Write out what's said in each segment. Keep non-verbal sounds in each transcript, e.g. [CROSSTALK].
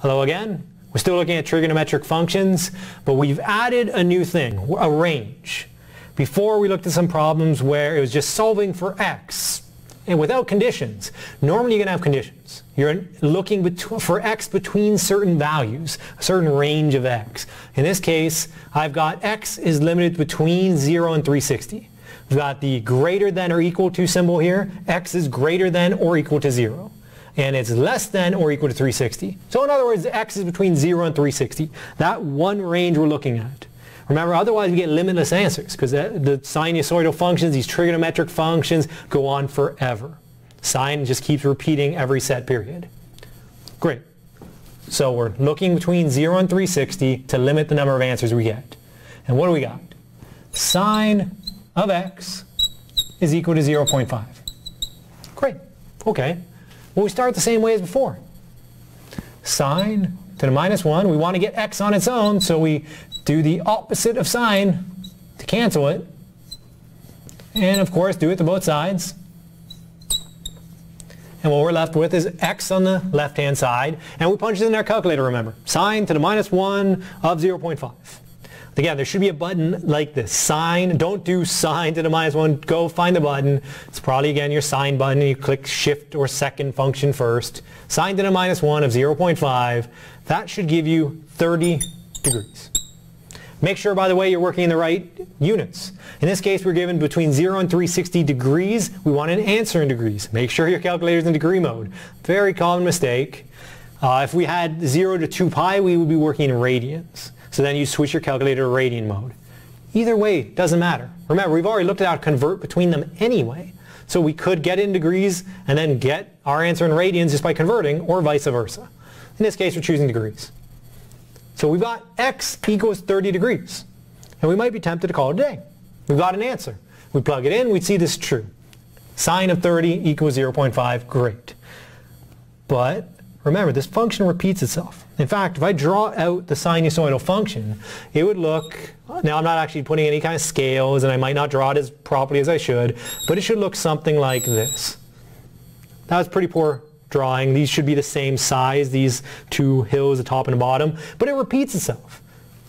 Hello again. We're still looking at trigonometric functions, but we've added a new thing, a range. Before we looked at some problems where it was just solving for x and without conditions. Normally you're going to have conditions. You're looking for x between certain values, a certain range of x. In this case, I've got x is limited between 0 and 360. We've got the greater than or equal to symbol here. x is greater than or equal to 0 and it's less than or equal to 360. So in other words, x is between 0 and 360. That one range we're looking at. Remember, otherwise we get limitless answers because the sinusoidal functions, these trigonometric functions, go on forever. Sine just keeps repeating every set period. Great. So we're looking between 0 and 360 to limit the number of answers we get. And what do we got? Sine of x is equal to 0.5. Great. Okay. Well, we start the same way as before. Sine to the minus 1. We want to get x on its own, so we do the opposite of sine to cancel it. And of course, do it to both sides. And what we're left with is x on the left-hand side. And we punch it in our calculator, remember. Sine to the minus 1 of 0.5. Again, there should be a button like this. sine. don't do sine to the minus 1. Go find the button. It's probably, again, your sine button. You click shift or second function first. Sine to the minus 1 of 0.5. That should give you 30 degrees. Make sure, by the way, you're working in the right units. In this case, we're given between 0 and 360 degrees. We want an answer in degrees. Make sure your calculator's in degree mode. Very common mistake. Uh, if we had 0 to 2 pi, we would be working in radians. So then you switch your calculator to radian mode. Either way, doesn't matter. Remember, we've already looked at how to convert between them anyway. So we could get in degrees and then get our answer in radians just by converting, or vice versa. In this case, we're choosing degrees. So we've got x equals 30 degrees. And we might be tempted to call it a day. We've got an answer. We plug it in, we see this true. Sine of 30 equals 0.5, great. But remember, this function repeats itself. In fact, if I draw out the sinusoidal function, it would look, now I'm not actually putting any kind of scales and I might not draw it as properly as I should, but it should look something like this. That was pretty poor drawing. These should be the same size, these two hills, the top and the bottom, but it repeats itself.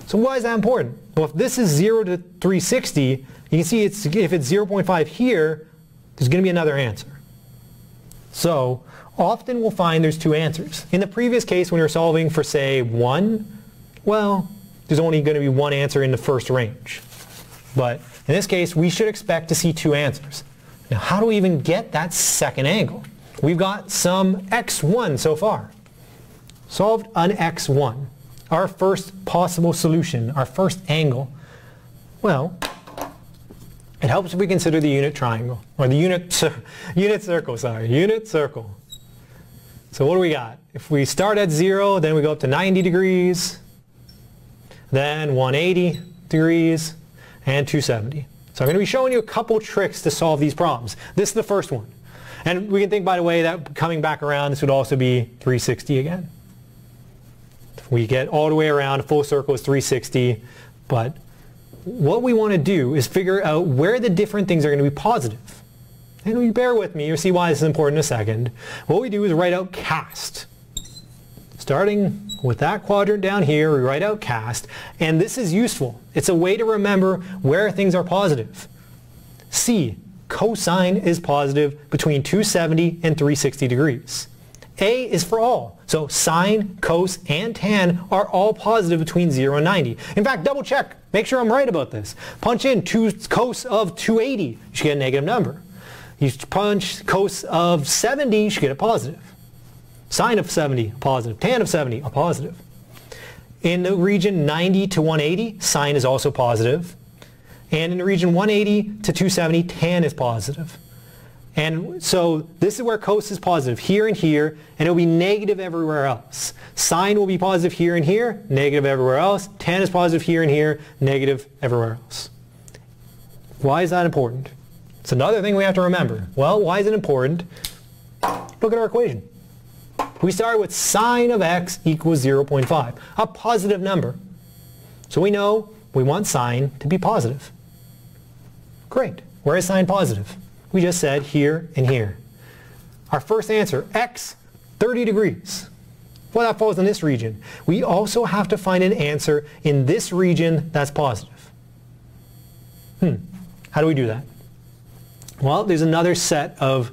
So why is that important? Well, if this is 0 to 360, you can see it's, if it's 0.5 here, there's going to be another answer. So often we'll find there's two answers. In the previous case, when you're solving for, say, 1, well, there's only going to be one answer in the first range. But in this case, we should expect to see two answers. Now, how do we even get that second angle? We've got some x1 so far. Solved an x1. Our first possible solution, our first angle. Well, it helps if we consider the unit triangle, or the unit, [LAUGHS] unit circle, sorry, unit circle. So what do we got? If we start at 0, then we go up to 90 degrees, then 180 degrees, and 270. So I'm going to be showing you a couple tricks to solve these problems. This is the first one. And we can think, by the way, that coming back around, this would also be 360 again. If we get all the way around, a full circle is 360, but what we want to do is figure out where the different things are going to be positive. And you bear with me, you'll see why this is important in a second. What we do is write out cast. Starting with that quadrant down here, we write out cast, and this is useful. It's a way to remember where things are positive. C, cosine is positive between 270 and 360 degrees. A is for all. So sine, cos, and tan are all positive between 0 and 90. In fact, double check. Make sure I'm right about this. Punch in 2 cos of 280. You should get a negative number. You punch cos of 70, you should get a positive. Sine of 70, positive. Tan of 70, a positive. In the region 90 to 180, sine is also positive. And in the region 180 to 270, tan is positive. And so this is where cos is positive here and here, and it will be negative everywhere else. Sine will be positive here and here, negative everywhere else. Tan is positive here and here, negative everywhere else. Why is that important? It's another thing we have to remember. Well, why is it important? Look at our equation. We start with sine of x equals 0.5, a positive number. So we know we want sine to be positive. Great. Where is sine positive? We just said here and here. Our first answer, x, 30 degrees. Well, that falls in this region. We also have to find an answer in this region that's positive. Hmm. How do we do that? Well, there's another set of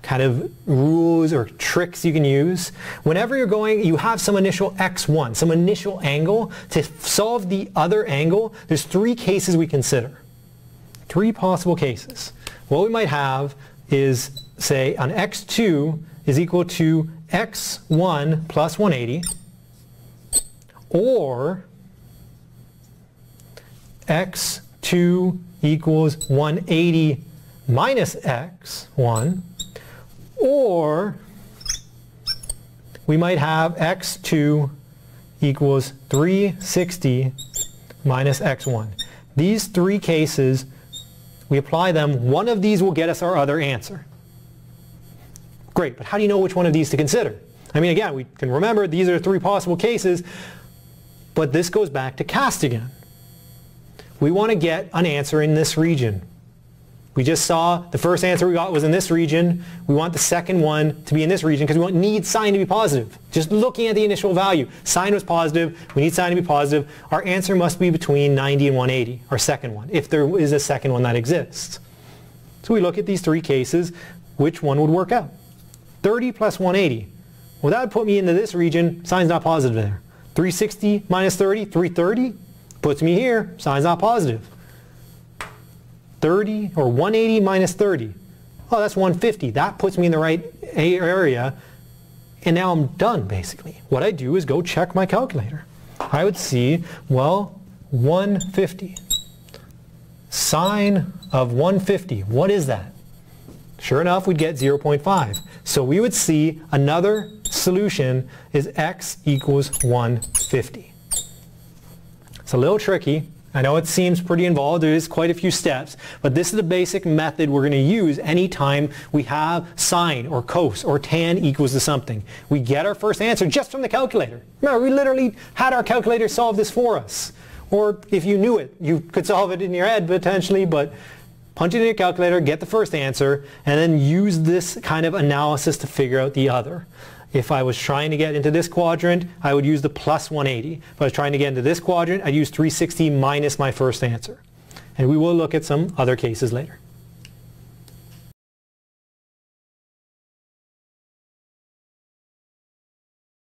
kind of rules or tricks you can use. Whenever you're going, you have some initial x1, some initial angle. To solve the other angle, there's three cases we consider. Three possible cases. What we might have is, say, an x2 is equal to x1 plus 180, or x2 equals 180 minus x1, or we might have x2 equals 360 minus x1. These three cases, we apply them, one of these will get us our other answer. Great, but how do you know which one of these to consider? I mean, again, we can remember these are three possible cases, but this goes back to cast again. We want to get an answer in this region. We just saw the first answer we got was in this region. We want the second one to be in this region because we want need sine to be positive. Just looking at the initial value. Sine was positive. We need sine to be positive. Our answer must be between 90 and 180, our second one, if there is a second one that exists. So we look at these three cases. Which one would work out? 30 plus 180. Well, that would put me into this region. Sine's not positive there. 360 minus 30, 330 puts me here. Sine's not positive. 30 or 180 minus 30. Oh, that's 150. That puts me in the right area. And now I'm done, basically. What I do is go check my calculator. I would see, well, 150. Sine of 150. What is that? Sure enough, we'd get 0.5. So we would see another solution is x equals 150. It's a little tricky, I know it seems pretty involved. There is quite a few steps, but this is the basic method we're going to use anytime we have sine or cos or tan equals to something. We get our first answer just from the calculator. Remember, we literally had our calculator solve this for us. Or if you knew it, you could solve it in your head potentially, but punch it in your calculator, get the first answer, and then use this kind of analysis to figure out the other. If I was trying to get into this quadrant, I would use the plus 180. If I was trying to get into this quadrant, I'd use 360 minus my first answer. And we will look at some other cases later.